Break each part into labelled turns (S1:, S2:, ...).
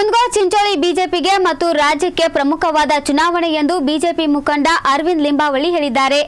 S1: ಕುಂದಗೋಳ ಚಿಂಚೋಳಿ ಬಿಜೆಪಿಗೆ ಮತ್ತು ರಾಜ್ಯಕ್ಕೆ ಪ್ರಮುಖವಾದ ಚುನಾವಣೆ ಎಂದು ಬಿಜೆಪಿ ಮುಖಂಡ ಅರವಿಂದ್ ಲಿಂಬಾವಳಿ ಹೇಳಿದ್ದಾರೆ.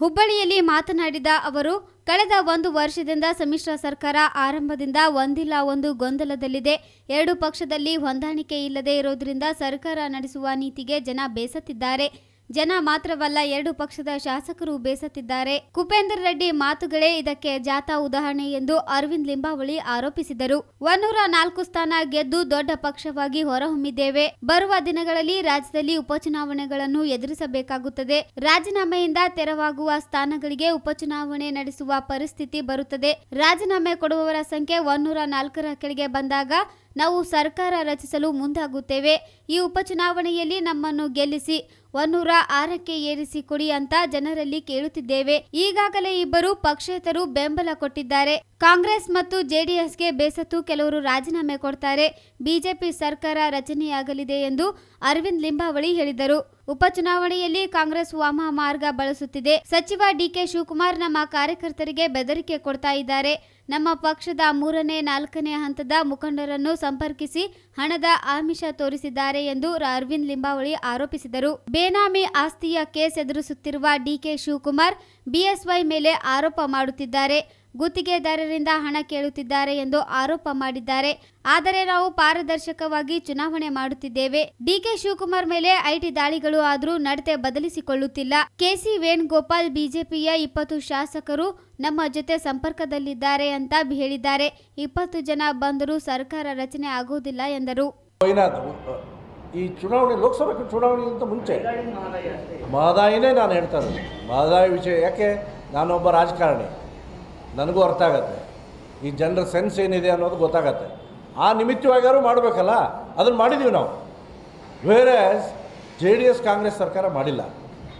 S1: ಹುಬ್ಬಳ್ಳಿಯಲ್ಲಿ ಮಾತನಾಡಿದ ಅವರು, ಕಳೆದ ಒಂದು ವರ್ಷದಿಂದ ಸಮ್ಮಿಶ್ರ ಸರ್ಕಾರ ಆರಂಭದಿಂದ ಒಂದಿಲ್ಲ ಒಂದು ಗೊಂದಲದಲ್ಲಿದೆ. ಎರಡು ಪಕ್ಷದಲ್ಲಿ ಹೊಂದಾಣಿಕೆ ಇಲ್ಲದೆ ಇರೋದ್ರಿಂದ ಸರ್ಕಾರ ನಡೆಸುವ ನೀತಿಗೆ ಜನ ಬೇಸತ್ತಿದ್ದಾರೆ. ಜನ ಮಾತ್ರವಲ್ಲ, ಎರಡು ಪಕ್ಷದ ಶಾಸಕರು ಬೇಸತ್ತಿದ್ದಾರೆ. ಕುಪೇಂದ್ರ ರೆಡ್ಡಿ ಮಾತುಗಳೇ ಇದಕ್ಕೆ ಜಾಥಾ ಉದಾಹರಣೆ ಎಂದು ಅರವಿಂದ್ ಲಿಂಬಾವಳಿ ಆರೋಪಿಸಿದರು. ಒನ್ನೂರ ನಾಲ್ಕು ಸ್ಥಾನ ಗೆದ್ದು ದೊಡ್ಡ ಪಕ್ಷವಾಗಿ ಹೊರಹೊಮ್ಮಿದ್ದೇವೆ. ಬರುವ ದಿನಗಳಲ್ಲಿ ರಾಜ್ಯದಲ್ಲಿ ಉಪಚುನಾವಣೆಗಳನ್ನು ಎದುರಿಸಬೇಕಾಗುತ್ತದೆ. ರಾಜೀನಾಮೆಯಿಂದ ತೆರವಾಗುವ ಸ್ಥಾನಗಳಿಗೆ ಉಪಚುನಾವಣೆ ನಡೆಸುವ ಪರಿಸ್ಥಿತಿ ಬರುತ್ತದೆ. ರಾಜೀನಾಮೆ ಕೊಡುವವರ ಸಂಖ್ಯೆ ಒನ್ನೂರ ನಾಲ್ಕರ ಕೆಳಗೆ ಬಂದಾಗ ನಾವು ಸರ್ಕಾರ ರಚಿಸಲು ಮುಂದಾಗುತ್ತೇವೆ. ಈ ಉಪಚುನಾವಣೆಯಲ್ಲಿ ನಮ್ಮನ್ನು ಗೆಲ್ಲಿಸಿ ಒನ್ನೂರ ಆರಕ್ಕೆ ಏರಿಸಿ ಕೊಡಿ ಅಂತ ಜನರಲ್ಲಿ ಕೇಳುತ್ತಿದ್ದೇವೆ. ಈಗಾಗಲೇ ಇಬ್ಬರು ಪಕ್ಷೇತರು ಬೆಂಬಲ ಕೊಟ್ಟಿದ್ದಾರೆ. ಕಾಂಗ್ರೆಸ್ ಮತ್ತು ಜೆಡಿಎಸ್ಗೆ ಬೇಸತ್ತು ಕೆಲವರು ರಾಜೀನಾಮೆ ಕೊಡ್ತಾರೆ. ಬಿಜೆಪಿ ಸರ್ಕಾರ ರಚನೆಯಾಗಲಿದೆ ಎಂದು ಅರವಿಂದ್ ಲಿಂಬಾವಳಿ ಹೇಳಿದರು. ಉಪಚುನಾವಣೆಯಲ್ಲಿ ಕಾಂಗ್ರೆಸ್ ವಾಮ ಮಾರ್ಗ ಬಳಸುತ್ತಿದೆ. ಸಚಿವ ಡಿಕೆ ಶಿವಕುಮಾರ್ ನಮ್ಮ ಕಾರ್ಯಕರ್ತರಿಗೆ ಬೆದರಿಕೆ ಕೊಡ್ತಾ ಇದ್ದಾರೆ. ನಮ್ಮ ಪಕ್ಷದ ಮೂರನೇ, ನಾಲ್ಕನೇ ಹಂತದ ಮುಖಂಡರನ್ನು ಸಂಪರ್ಕಿಸಿ ಹಣದ ಆಮಿಷ ತೋರಿಸಿದ್ದಾರೆ ಎಂದು ಅರವಿಂದ್ ಲಿಂಬಾವಳಿ ಆರೋಪಿಸಿದರು. ಬೇನಾಮಿ ಆಸ್ತಿಯ ಕೇಸ್ ಎದುರಿಸುತ್ತಿರುವ ಡಿಕೆ ಶಿವಕುಮಾರ್ ಬಿಎಸ್ವೈ ಮೇಲೆ ಆರೋಪ ಮಾಡುತ್ತಿದ್ದಾರೆ. ಗುತ್ತಿಗೆದಾರರಿಂದ ಹಣ ಕೇಳುತ್ತಿದ್ದಾರೆ ಎಂದು ಆರೋಪ ಮಾಡಿದ್ದಾರೆ. ಆದರೆ ನಾವು ಪಾರದರ್ಶಕವಾಗಿ ಚುನಾವಣೆ ಮಾಡುತ್ತಿದ್ದೇವೆ. ಡಿಕೆ ಶಿವಕುಮಾರ್ ಮೇಲೆ ಐಟಿ ದಾಳಿಗಳು ಆದರೂ ನಡತೆ ಬದಲಿಸಿಕೊಳ್ಳುತ್ತಿಲ್ಲ. ಕೆಸಿ ವೇಣುಗೋಪಾಲ್ ಬಿಜೆಪಿಯ ಇಪ್ಪತ್ತು ಶಾಸಕರು ನಮ್ಮ ಜೊತೆ ಸಂಪರ್ಕದಲ್ಲಿದ್ದಾರೆ ಅಂತ ಹೇಳಿದ್ದಾರೆ. ಇಪ್ಪತ್ತು ಜನ ಬಂದರೂ ಸರ್ಕಾರ ರಚನೆ ಆಗುವುದಿಲ್ಲ ಎಂದರು.
S2: ಈ ಚುನಾವಣೆ ಲೋಕಸಭಾ ಚುನಾವಣೆಗಿಂತ ಮುಂಚೆ. ಮಹದಾಯಿನೇ ನಾನು ಹೇಳ್ತಾ ಇರೋದು. ಮಹದಾಯಿ ವಿಷಯ ಯಾಕೆ? ನಾನೊಬ್ಬ ರಾಜಕಾರಣಿ. ನನಗೂ ಅರ್ಥ ಆಗತ್ತೆ. ಈ ಜನರ ಸೆನ್ಸ್ ಏನಿದೆ ಅನ್ನೋದು ಗೊತ್ತಾಗತ್ತೆ. ಆ ನಿಮಿತ್ತವಾಗ್ಯಾರು ಮಾಡಬೇಕಲ್ಲ? ಅದನ್ನು ಮಾಡಿದ್ದೀವಿ ನಾವು. ಬೇರೆ ಜೆ ಡಿ ಎಸ್ ಕಾಂಗ್ರೆಸ್ ಸರ್ಕಾರ ಮಾಡಿಲ್ಲ.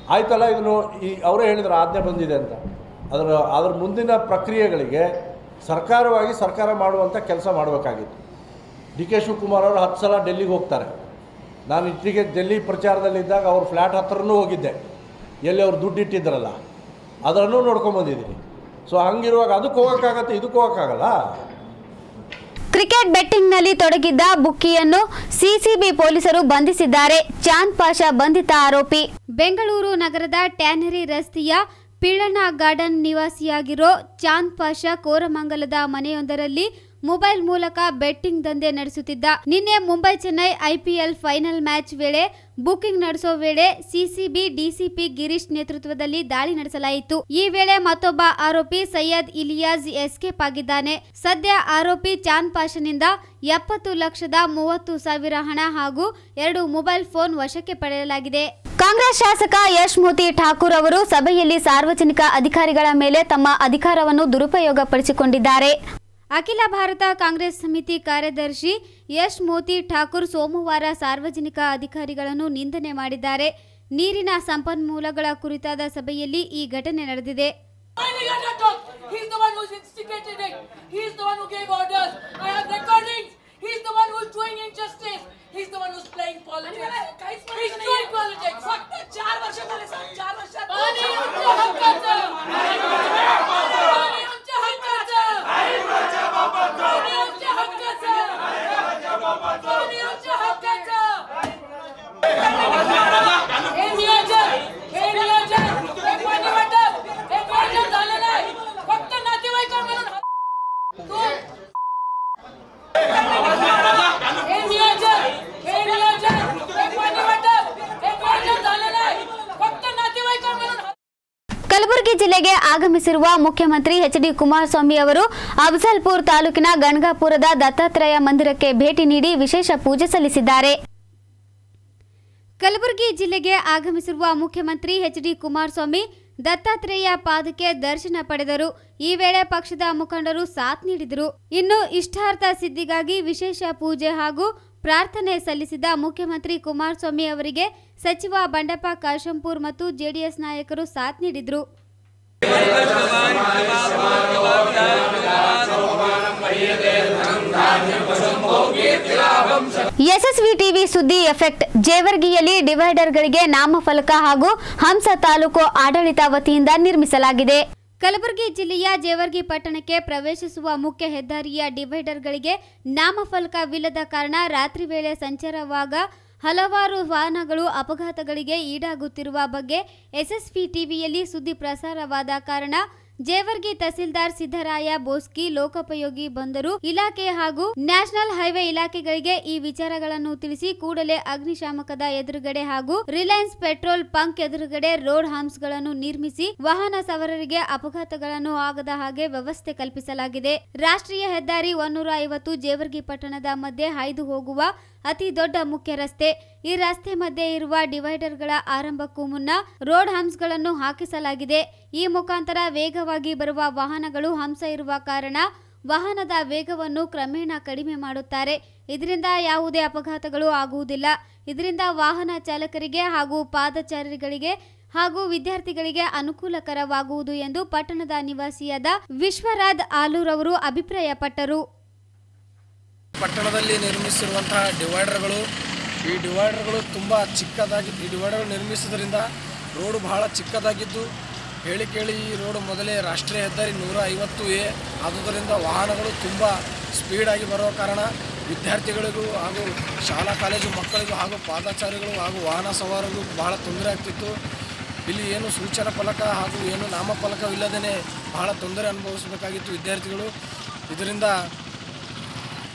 S2: ಆಯ್ತಲ್ಲ ಇದನ್ನು ಈ ಅವರೇ ಹೇಳಿದ್ರು ಆಜ್ಞೆ ಬಂದಿದೆ ಅಂತ. ಅದರ ಅದರ ಮುಂದಿನ ಪ್ರಕ್ರಿಯೆಗಳಿಗೆ ಸರ್ಕಾರವಾಗಿ ಸರ್ಕಾರ ಮಾಡುವಂಥ ಕೆಲಸ ಮಾಡಬೇಕಾಗಿತ್ತು. ಡಿ ಕೆ ಶಿವಕುಮಾರ್ ಅವರು ಹತ್ತು ಸಲ ಡೆಲ್ಲಿಗೆ ಹೋಗ್ತಾರೆ. ನಾನು ಇಟ್ಟಿಗೆ ಡೆಲ್ಲಿ ಪ್ರಚಾರದಲ್ಲಿದ್ದಾಗ ಅವ್ರ ಫ್ಲ್ಯಾಟ್ ಹತ್ರನೂ ಹೋಗಿದ್ದೆ. ಎಲ್ಲಿ ಅವ್ರು ದುಡ್ಡು ಇಟ್ಟಿದ್ರಲ್ಲ? ಅದನ್ನು ನೋಡ್ಕೊಂಬಂದಿದ್ದೀನಿ ಸೊ ಹಂಗಿರುವಾಗ ಅದಕ್ಕೆ ಹೋಗೋಕ್ಕಾಗತ್ತೆ ಇದಕ್ಕೆ ಹೋಗೋಕ್ಕಾಗಲ್ಲ
S1: ಕ್ರಿಕೆಟ್ ಬೆಟ್ಟಿಂಗ್ನಲ್ಲಿ ತೊಡಗಿದ್ದ ಬುಕ್ಕಿಯನ್ನು ಸಿಸಿಬಿ ಪೊಲೀಸರು ಬಂಧಿಸಿದ್ದಾರೆ. ಚಾಂದ್ ಪಾಷಾ ಬಂಧಿತ ಆರೋಪಿ. ಬೆಂಗಳೂರು ನಗರದ ಟ್ಯಾನರಿ ರಸ್ತೆಯ ಪಿಳ್ಳಣ್ಣ ಗಾರ್ಡನ್ ನಿವಾಸಿಯಾಗಿರೋ ಚಾಂದ್ ಪಾಷಾ ಕೋರಮಂಗಲದ ಮನೆಯೊಂದರಲ್ಲಿ ಮೊಬೈಲ್ ಮೂಲಕ ಬೆಟ್ಟಿಂಗ್ ದಂಧೆ ನಡೆಸುತ್ತಿದ್ದ ನಿನ್ನೆ Mumbai Chennai IPL final match ವೇಳೆ ಬುಕಿಂಗ್ ನಡೆಸೋ ವೇಳೆ ಸಿಸಿಬಿ, ಡಿಸಿಪಿ ಗಿರೀಶ್ ನೇತೃತ್ವದಲ್ಲಿ ದಾಳಿ ನಡೆಸಲಾಯಿತು. ಈ ವೇಳೆ ಮತ್ತೊಬ್ಬ ಆರೋಪಿ ಸೈಯದ್ ಇಲಿಯಾಜ್ ಎಸ್ಕೇಪ್ ಆಗಿದ್ದಾನೆ. ಸದ್ಯ ಆರೋಪಿ ಚಾಂದ್ ಪಾಷನಿಂದ ಎಪ್ಪತ್ತು ಲಕ್ಷದ ಮೂವತ್ತು ಸಾವಿರ ಹಣ ಹಾಗೂ ಎರಡು ಮೊಬೈಲ್ ಫೋನ್ ವಶಕ್ಕೆ ಪಡೆಯಲಾಗಿದೆ. ಕಾಂಗ್ರೆಸ್ ಶಾಸಕ ಯಶ್ ಮೂತಿ ಠಾಕೂರ್ ಅವರು ಸಭೆಯಲ್ಲಿ ಸಾರ್ವಜನಿಕ ಅಧಿಕಾರಿಗಳ ಮೇಲೆ ತಮ್ಮ ಅಧಿಕಾರವನ್ನು ದುರುಪಯೋಗಪಡಿಸಿಕೊಂಡಿದ್ದಾರೆ. ಅಖಿಲ ಭಾರತ ಕಾಂಗ್ರೆಸ್ ಸಮಿತಿ ಕಾರ್ಯದರ್ಶಿ ಯಶ್ ಮೋತಿ ಠಾಕೂರ್ ಸೋಮವಾರ ಸಾರ್ವಜನಿಕ ಅಧಿಕಾರಿಗಳನ್ನು ನಿಂದನೆ ಮಾಡಿದ್ದಾರೆ. ನೀರಿನ ಸಂಪನ್ಮೂಲಗಳ ಕುರಿತಾದ ಸಭೆಯಲ್ಲಿ ಈ ಘಟನೆ ನಡೆದಿದೆ. ಜಿಲ್ಲೆಗೆ ಆಗಮಿಸಿರುವ ಮುಖ್ಯಮಂತ್ರಿ ಎಚ್ ಡಿ ಕುಮಾರಸ್ವಾಮಿ ಅವರು ಅಫಜಲ್ಪುರ್ ತಾಲೂಕಿನ ಗಣಗಾಪುರದ ದತ್ತಾತ್ರೇಯ ಮಂದಿರಕ್ಕೆ ಭೇಟಿ ನೀಡಿ ವಿಶೇಷ ಪೂಜೆ ಸಲ್ಲಿಸಿದ್ದಾರೆ. ಕಲಬುರಗಿ ಜಿಲ್ಲೆಗೆ ಆಗಮಿಸಿರುವ ಮುಖ್ಯಮಂತ್ರಿ ಎಚ್ ಡಿ ಕುಮಾರಸ್ವಾಮಿ ದತ್ತಾತ್ರೇಯ ಪಾದಕ್ಕೆ ದರ್ಶನ ಪಡೆದರು. ಈ ವೇಳೆ ಪಕ್ಷದ ಮುಖಂಡರು ಸಾಥ್ ನೀಡಿದರು. ಇನ್ನು ಇಷ್ಟಾರ್ಥ ಸಿದ್ಧಿಗಾಗಿ ವಿಶೇಷ ಪೂಜೆ ಹಾಗೂ ಪ್ರಾರ್ಥನೆ ಸಲ್ಲಿಸಿದ ಮುಖ್ಯಮಂತ್ರಿ ಕುಮಾರಸ್ವಾಮಿ ಅವರಿಗೆ ಸಚಿವ ಬಂಡಪ್ಪ ಕಾಶಂಪೂರ್ ಮತ್ತು ಜೆಡಿಎಸ್ ನಾಯಕರು ಸಾಥ್ ನೀಡಿದರು. ಎಸ್ಎಸ್ವಿ ಟಿವಿ ಸುದ್ದಿ ಎಫೆಕ್ಟ್ ಜೇವರ್ಗಿಯಲ್ಲಿ ಡಿವೈಡರ್ಗಳಿಗೆ ನಾಮಫಲಕ ಹಾಗೂ ಹಂಸ ತಾಲೂಕು ಆಡಳಿತ ವತಿಯಿಂದ ನಿರ್ಮಿಸಲಾಗಿದೆ. ಕಲಬುರಗಿ ಜಿಲ್ಲೆಯ ಜೇವರ್ಗಿ ಪಟ್ಟಣಕ್ಕೆ ಪ್ರವೇಶಿಸುವ ಮುಖ್ಯ ಹೆದ್ದಾರಿಯ ಡಿವೈಡರ್ಗಳಿಗೆ ನಾಮಫಲಕವಿಲ್ಲದ ಕಾರಣ ರಾತ್ರಿ ವೇಳೆ ಸಂಚಾರವಾಗ ಹಲವಾರು ವಾಹನಗಳು ಅಪಘಾತಗಳಿಗೆ ಈಡಾಗುತ್ತಿರುವ ಬಗ್ಗೆ ಎಸ್ಎಸ್ಪಿ ಟಿವಿಯಲ್ಲಿ ಸುದ್ದಿ ಪ್ರಸಾರವಾದ ಕಾರಣ ಜೇವರ್ಗಿ ತಹಸೀಲ್ದಾರ್ ಸಿದ್ದರಾಯ ಬೋಸ್ಕಿ ಲೋಕೋಪಯೋಗಿ ಬಂದರು. ಇಲಾಖೆ ಹಾಗೂ ನ್ಯಾಷನಲ್ ಹೈವೇ ಇಲಾಖೆಗಳಿಗೆ ಈ ವಿಚಾರಗಳನ್ನು ತಿಳಿಸಿ ಕೂಡಲೇ ಅಗ್ನಿಶಾಮಕದ ಎದುರುಗಡೆ ಹಾಗೂ ರಿಲಯನ್ಸ್ ಪೆಟ್ರೋಲ್ ಪಂಕ್ ಎದುರುಗಡೆ ರೋಡ್ ಹಾಮ್ಸ್ಗಳನ್ನು ನಿರ್ಮಿಸಿ ವಾಹನ ಸವಾರರಿಗೆ ಅಪಘಾತಗಳನ್ನು ಆಗದ ಹಾಗೆ ವ್ಯವಸ್ಥೆ ಕಲ್ಪಿಸಲಾಗಿದೆ. ರಾಷ್ಟ್ರೀಯ ಹೆದ್ದಾರಿ ಒನ್ನೂರ ಐವತ್ತು ಜೇವರ್ಗಿ ಪಟ್ಟಣದ ಮಧ್ಯೆ ಹಾಯ್ದು ಹೋಗುವ ಅತಿ ದೊಡ್ಡ ಮುಖ್ಯ ರಸ್ತೆ. ಈ ರಸ್ತೆ ಮಧ್ಯೆ ಇರುವ ಡಿವೈಡರ್ಗಳ ಆರಂಭಕ್ಕೂ ಮುನ್ನ ರೋಡ್ ಹಂಸ್ಗಳನ್ನು ಹಾಕಿಸಲಾಗಿದೆ. ಈ ಮುಖಾಂತರ ವೇಗವಾಗಿ ಬರುವ ವಾಹನಗಳು ಹಂಸ ಇರುವ ಕಾರಣ ವಾಹನದ ವೇಗವನ್ನು ಕ್ರಮೇಣ ಕಡಿಮೆ ಮಾಡುತ್ತಾರೆ. ಇದರಿಂದ ಯಾವುದೇ ಅಪಘಾತಗಳು ಆಗುವುದಿಲ್ಲ. ಇದರಿಂದ ವಾಹನ ಚಾಲಕರಿಗೆ ಹಾಗೂ ಪಾದಚಾರಿಗಳಿಗೆ ಹಾಗೂ ವಿದ್ಯಾರ್ಥಿಗಳಿಗೆ ಅನುಕೂಲಕರವಾಗುವುದು ಎಂದು ಪಟ್ಟಣದ ನಿವಾಸಿಯಾದ ವಿಶ್ವರಾಜ್ ಆಲೂರ್ ಅವರು ಅಭಿಪ್ರಾಯಪಟ್ಟರು.
S3: ಪಟ್ಟಣದಲ್ಲಿ ನಿರ್ಮಿಸಿರುವಂತಹ ಡಿವೈಡರ್ಗಳು, ಈ ಡಿವೈಡರ್ಗಳು ತುಂಬ ಚಿಕ್ಕದಾಗಿ, ಈ ಡಿವೈಡರ್ಗಳು ನಿರ್ಮಿಸುವುದರಿಂದ ರೋಡು ಬಹಳ ಚಿಕ್ಕದಾಗಿದ್ದು, ಹೇಳಿ ಕೇಳಿ ಈ ರೋಡು ಮೊದಲೇ ರಾಷ್ಟ್ರೀಯ ಹೆದ್ದಾರಿ ನೂರ ಐವತ್ತು ಎ, ಆದುದರಿಂದ ವಾಹನಗಳು ತುಂಬ ಸ್ಪೀಡಾಗಿ ಬರುವ ಕಾರಣ ವಿದ್ಯಾರ್ಥಿಗಳಿಗೂ ಹಾಗೂ ಶಾಲಾ ಕಾಲೇಜು ಮಕ್ಕಳಿಗೂ ಹಾಗೂ ಪಾದಚಾರಿಗಳು ಹಾಗೂ ವಾಹನ ಸವಾರರಿಗೂ ಬಹಳ ತೊಂದರೆ ಆಗ್ತಿತ್ತು. ಇಲ್ಲಿ ಏನು ಸೂಚನಾ ಫಲಕ ಹಾಗೂ ಏನು ನಾಮಫಲಕವಿಲ್ಲದೇ ಬಹಳ ತೊಂದರೆ ಅನುಭವಿಸಬೇಕಾಗಿತ್ತು ವಿದ್ಯಾರ್ಥಿಗಳು. ಇದರಿಂದ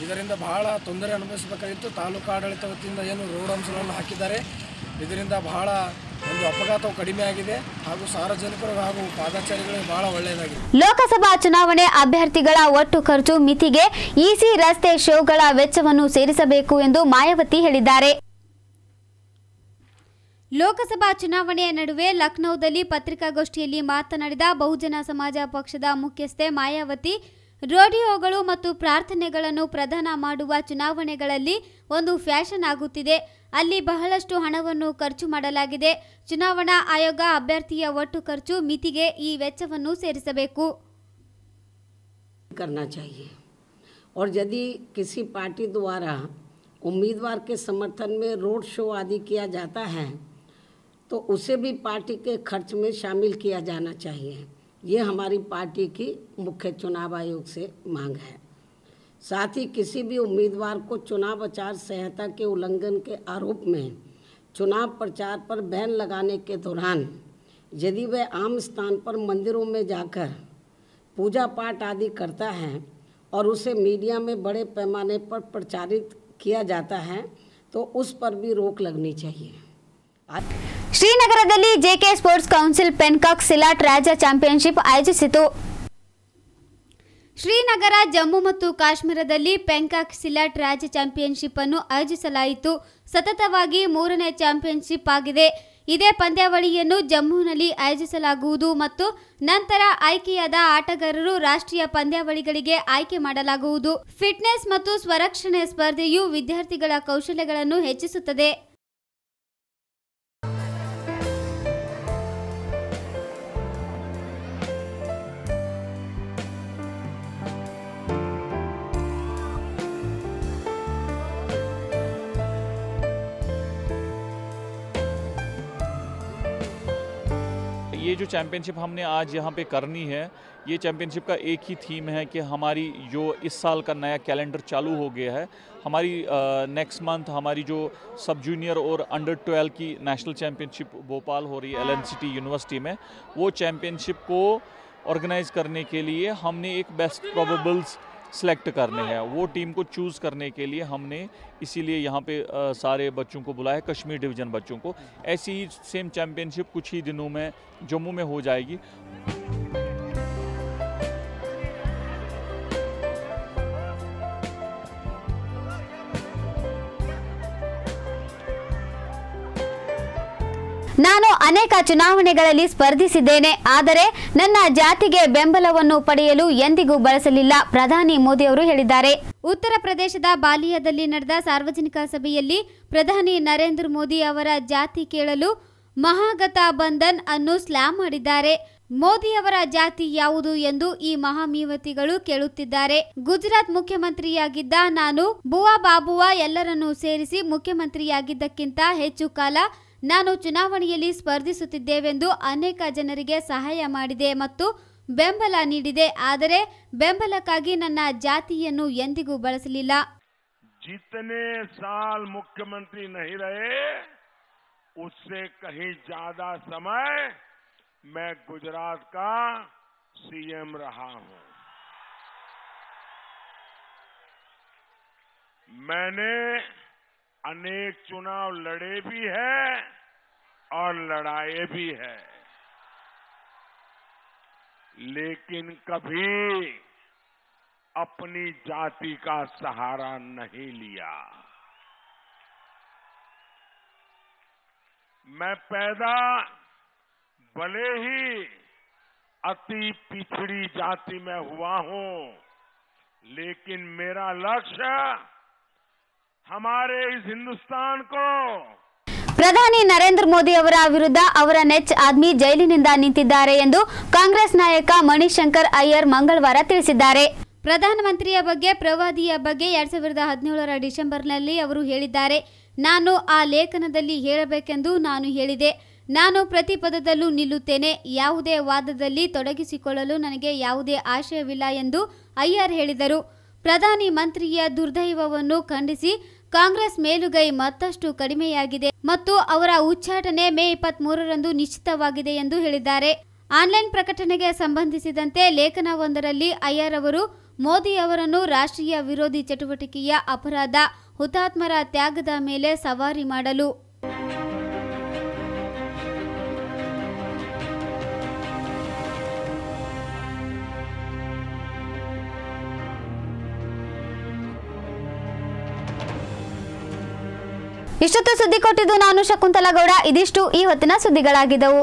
S3: ಇದರಿಂದ ಬಹಳ ತೊಂದರೆ ಅನುಭವಿಸಬೇಕಾಗಿತ್ತು. ತಾಲೂಕು ಆಡಳಿತ ವತಿಯಿಂದ ಏನು ರೋಡ್ ಅಂಶಗಳನ್ನು ಹಾಕಿದ್ದಾರೆ. ಇದರಿಂದ ಬಹಳ ಒಂದು ಅಪಘಾತವು ಕಡಿಮೆ ಆಗಿದೆ ಹಾಗೂ ಸಾರ್ವಜನಿಕರು ಹಾಗೂ ಪಾದಾಚಾರಿಗಳಿಗೆ ಬಹಳ ಒಳ್ಳೆಯದಾಗಿದೆ.
S1: ಲೋಕಸಭಾ ಚುನಾವಣೆ ಅಭ್ಯರ್ಥಿಗಳ ಒಟ್ಟು ಖರ್ಚು ಮಿತಿಗೆ ಇಸಿ ರಸ್ತೆ ಶೋಗಳ ವೆಚ್ಚವನ್ನು ಸೇರಿಸಬೇಕು ಎಂದು ಮಾಯಾವತಿ ಹೇಳಿದ್ದಾರೆ. ಲೋಕಸಭಾ ಚುನಾವಣೆಯ ನಡುವೆ ಲಖನೌದಲ್ಲಿ ಪತ್ರಿಕಾಗೋಷ್ಠಿಯಲ್ಲಿ ಮಾತನಾಡಿದ ಬಹುಜನ ಸಮಾಜ ಪಕ್ಷದ ಮುಖ್ಯಸ್ಥೆ ಮಾಯಾವತಿ ರೋಡಿಯೋಗಳು ಮತ್ತು ಪ್ರಾರ್ಥನೆಗಳನ್ನು ಪ್ರದಾನ ಮಾಡುವ ಚುನಾವಣೆಗಳಲ್ಲಿ ಒಂದು ಫ್ಯಾಷನ್ ಆಗುತ್ತಿದೆ ಅಲ್ಲಿ ಬಹಳಷ್ಟು ಹಣವನ್ನು ಖರ್ಚು ಮಾಡಲಾಗಿದೆ ಚುನಾವಣಾ ಆಯೋಗ ಅಭ್ಯರ್ಥಿಯ ಒಟ್ಟು ಖರ್ಚು ಮಿತಿಗೆ ಈ ವೆಚ್ಚವನ್ನು ಸೇರಿಸಬೇಕು
S4: करना चाहिए और यदि किसी पार्टी द्वारा उम्मीदवार के समर्थन में रोड शो आदि किया जाता है तो उसे भी पार्टी के खर्च में शामिल किया जाना चाहिए ये हमारी पार्टी की मुख्य चुनाव आयोग से मांग है। साथ ही किसी भी उम्मीदवार को चुनाव आचार संहिता के उल्लंघन के आरोप में चुनाव प्रचार पर बैन लगाने के दौरान यदि वह आम स्थान पर मंदिरों में जाकर पूजा पाठ आदि करता है और उसे मीडिया में बड़े पैमाने पर प्रचारित किया जाता है तो उस पर भी रोक लगनी चाहिए।
S1: ಶ್ರೀನಗರದಲ್ಲಿ JK sports council pencak silat ರಾಜ್ಯ ಚಾಂಪಿಯನ್ಶಿಪ್ ಆಯೋಜಿಸಿತು. ಶ್ರೀನಗರ, ಜಮ್ಮು ಮತ್ತು ಕಾಶ್ಮೀರದಲ್ಲಿ ಪೆಂಕಾಕ್ ಸಿಲಾಟ್ ರಾಜ್ಯ ಚಾಂಪಿಯನ್ಶಿಪ್ ಅನ್ನು ಆಯೋಜಿಸಲಾಯಿತು. ಸತತವಾಗಿ ಮೂರನೇ ಚಾಂಪಿಯನ್ಶಿಪ್ ಆಗಿದೆ. ಇದೇ ಪಂದ್ಯಾವಳಿಯನ್ನು ಜಮ್ಮುನಲ್ಲಿ ಆಯೋಜಿಸಲಾಗುವುದು ಮತ್ತು ನಂತರ ಆಯ್ಕೆಯಾದ ಆಟಗಾರರು ರಾಷ್ಟ್ರೀಯ ಪಂದ್ಯಾವಳಿಗಳಿಗೆ ಆಯ್ಕೆ ಮಾಡಲಾಗುವುದು. ಫಿಟ್ನೆಸ್ ಮತ್ತು ಸ್ವರಕ್ಷಣೆ ಸ್ಪರ್ಧೆಯು ವಿದ್ಯಾರ್ಥಿಗಳ ಕೌಶಲ್ಯಗಳನ್ನು ಹೆಚ್ಚಿಸುತ್ತದೆ.
S5: ये जो चैम्पियनशिप हमने आज यहाँ पे करनी है, ये चैम्पियनशिप का एक ही थीम है कि हमारी जो इस साल का नया कैलेंडर चालू हो गया है, हमारी नेक्स्ट मंथ हमारी जो सब जूनियर और अंडर 12 की नेशनल चैम्पियनशिप भोपाल हो रही है एल यूनिवर्सिटी में, वो चैम्पियनशिप को ऑर्गेनाइज करने के लिए हमने एक बेस्ट प्रोबेबल्स सेलेक्ट करने हैं। वो टीम को चूज़ करने के लिए हमने इसीलिए यहाँ पे सारे बच्चों को बुलाया, कश्मीर डिवीज़न बच्चों को। ऐसी ही सेम चैम्पियनशिप कुछ ही दिनों में जम्मू में हो जाएगी।
S1: ನಾನು ಅನೇಕ ಚುನಾವಣೆಗಳಲ್ಲಿ ಸ್ಪರ್ಧಿಸಿದ್ದೇನೆ, ಆದರೆ ನನ್ನ ಜಾತಿಗೆ ಬೆಂಬಲವನ್ನು ಪಡೆಯಲು ಎಂದಿಗೂ ಬಳಸಲಿಲ್ಲ, ಪ್ರಧಾನಿ ಮೋದಿ ಅವರು ಹೇಳಿದ್ದಾರೆ. ಉತ್ತರ ಪ್ರದೇಶದ ಬಾಲಿಯಾದಲ್ಲಿ ನಡೆದ ಸಾರ್ವಜನಿಕ ಸಭೆಯಲ್ಲಿ ಪ್ರಧಾನಿ ನರೇಂದ್ರ ಮೋದಿ ಅವರ ಜಾತಿ ಕೇಳಲು ಮಹಾಗತ ಬಂಧನ್ ಅನ್ನು ಸ್ಲಾಮ್ ಮಾಡಿದ್ದಾರೆ. ಮೋದಿ ಅವರ ಜಾತಿ ಯಾವುದು ಎಂದು ಈ ಮಹಾಮೀವತಿಗಳು ಕೇಳುತ್ತಿದ್ದಾರೆ. ಗುಜರಾತ್ ಮುಖ್ಯಮಂತ್ರಿಯಾಗಿದ್ದ ನಾನು, ಬುವಾ ಬಾಬುವಾ ಎಲ್ಲರನ್ನೂ ಸೇರಿಸಿ ಮುಖ್ಯಮಂತ್ರಿಯಾಗಿದ್ದಕ್ಕಿಂತ ಹೆಚ್ಚು ಕಾಲ ನಾನು ಚುನಾವಣೆಯಲ್ಲಿ ಸ್ಪರ್ಧಿಸುತ್ತಿದ್ದೇವೆಂದು ಅನೇಕ ಜನರಿಗೆ ಸಹಾಯ ಮಾಡಿದೆ ಮತ್ತು ಬೆಂಬಲ ನೀಡಿದೆ. ಆದರೆ ಬೆಂಬಲಕ್ಕಾಗಿ ನನ್ನ ಜಾತಿಯನ್ನು ಎಂದಿಗೂ ಬಳಸಲಿಲ್ಲ.
S6: ಜಿತನೆ ಸಾಲ್ ಮುಖ್ಯಮಂತ್ರಿ ನಹಿ ಕಹಿ ಜಾದಾ ಸಮಯ, ಮೈ ಗುಜರಾತ್ ಕಾ ಸಿಎಂ ರಹಾ ಹೂಂ. मैंने अनेक चुनाव लड़े भी हैं और लड़ाए भी है। लेकिन कभी अपनी जाति का सहारा नहीं लिया। मैं पैदा भले ही अति पिछड़ी जाति में हुआ हूँ, लेकिन मेरा लक्ष्य हमारे इस हिंदुस्तान को
S1: ಪ್ರಧಾನಿ ನರೇಂದ್ರ ಮೋದಿ ಅವರ ವಿರುದ್ಧ ಅವರ ನೆಚ್ ಆದ್ಮಿ ಜೈಲಿನಿಂದ ನಿಂತಿದ್ದಾರೆ ಎಂದು ಕಾಂಗ್ರೆಸ್ ನಾಯಕ ಮಣಿಶಂಕರ್ ಅಯ್ಯರ್ ಮಂಗಳವಾರ ತಿಳಿಸಿದ್ದಾರೆ ಪ್ರಧಾನಮಂತ್ರಿಯ ಬಗ್ಗೆ ಪ್ರವಾದಿಯ ಬಗ್ಗೆ ಎರಡ್ ಸಾವಿರದ ಹದಿನೇಳರ ಡಿಸೆಂಬರ್ನಲ್ಲಿ ಅವರು ಹೇಳಿದ್ದಾರೆ ನಾನು ಆ ಲೇಖನದಲ್ಲಿ ಹೇಳಬೇಕೆಂದು ನಾನು ಹೇಳಿದೆ ನಾನು ಪ್ರತಿ ಪದದಲ್ಲೂ ನಿಲ್ಲುತ್ತೇನೆ ಯಾವುದೇ ವಾದದಲ್ಲಿ ತೊಡಗಿಸಿಕೊಳ್ಳಲು ನನಗೆ ಯಾವುದೇ ಆಶಯವಿಲ್ಲ ಎಂದು ಅಯ್ಯರ್ ಹೇಳಿದರು ಪ್ರಧಾನಿ ಮಂತ್ರಿಯ ದುರ್ದೈವವನ್ನು ಖಂಡಿಸಿ ಕಾಂಗ್ರೆಸ್ ಮೇಲುಗೈ ಮತ್ತಷ್ಟು ಕಡಿಮೆಯಾಗಿದೆ ಮತ್ತು ಅವರ ಉಚ್ಚಾಟನೆ ಮೇ ಇಪ್ಪತ್ತ್ ಮೂರರಂದು ನಿಶ್ಚಿತವಾಗಿದೆ ಎಂದು ಹೇಳಿದ್ದಾರೆ. ಆನ್ಲೈನ್ ಪ್ರಕಟಣೆಗೆ ಸಂಬಂಧಿಸಿದಂತೆ ಲೇಖನವೊಂದರಲ್ಲಿ ಅಯ್ಯರ್ ಅವರು, ಮೋದಿ ಅವರನ್ನು ರಾಷ್ಟ್ರೀಯ ವಿರೋಧಿ ಚಟುವಟಿಕೆಯ ಅಪರಾಧ, ಹುತಾತ್ಮರ ತ್ಯಾಗದ ಮೇಲೆ ಸವಾರಿ ಮಾಡಲು ಇಷ್ಟೊತ್ತು ಸುದ್ದಿ ಕೊಟ್ಟಿದ್ದು ನಾನು ಶಕುಂತಲಾ ಗೌಡ. ಇದಿಷ್ಟು ಈ ಹೊತ್ತಿನ ಸುದ್ದಿಗಳಾಗಿದ್ದವು.